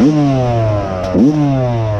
We're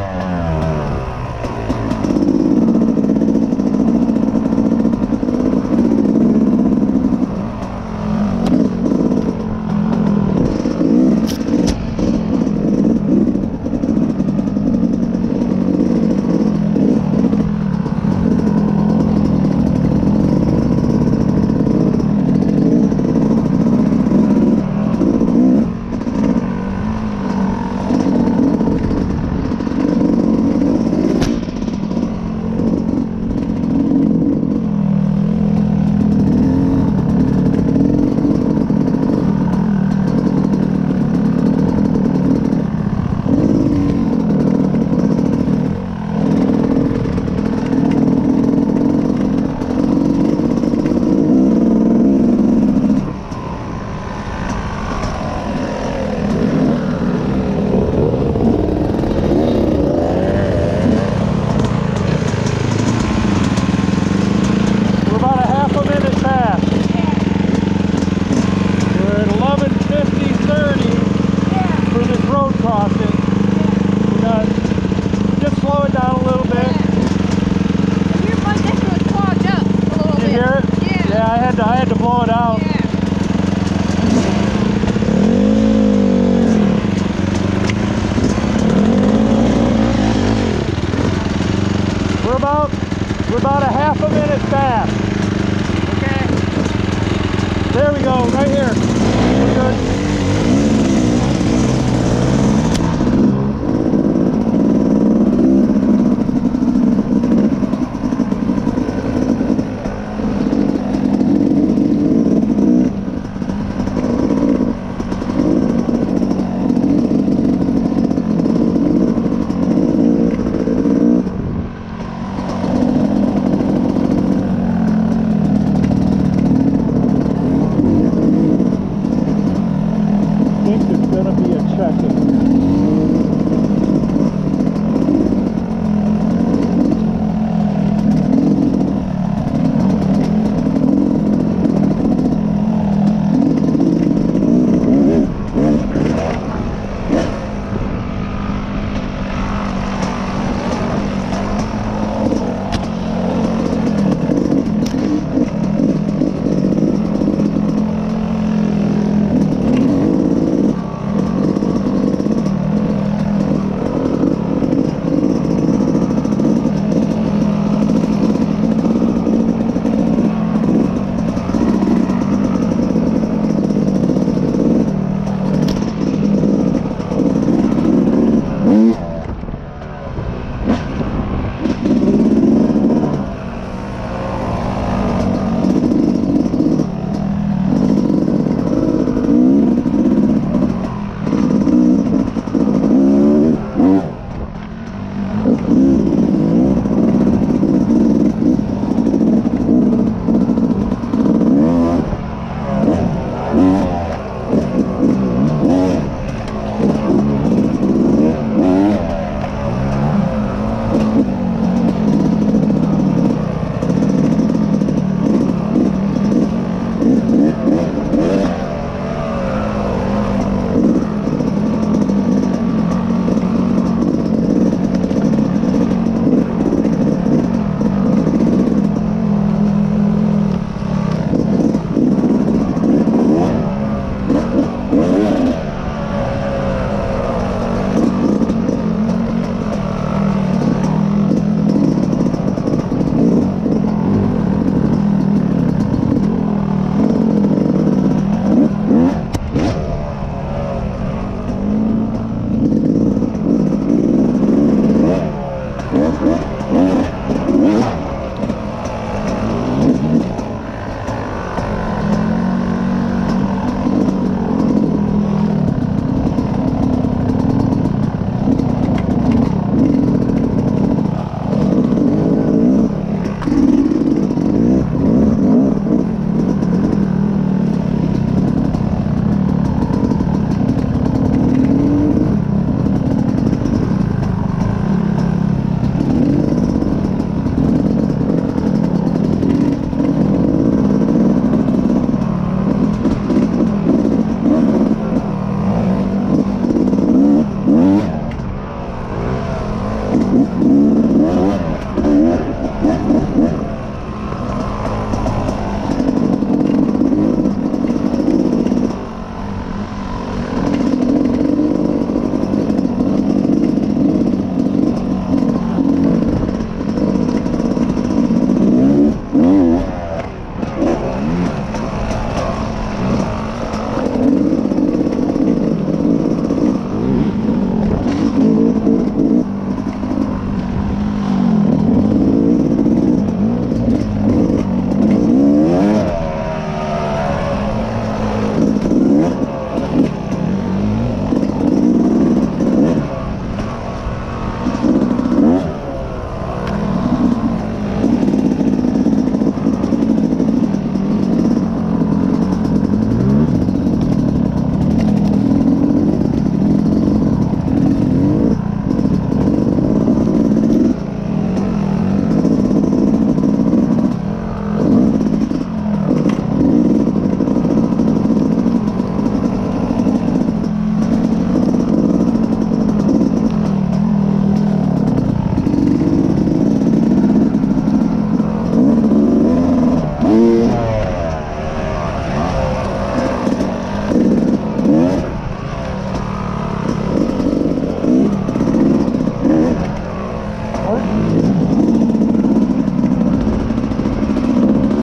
I had to I had to blow it out. Yeah. We're about we're about a half a minute fast. Okay. There we go, right here. attractive.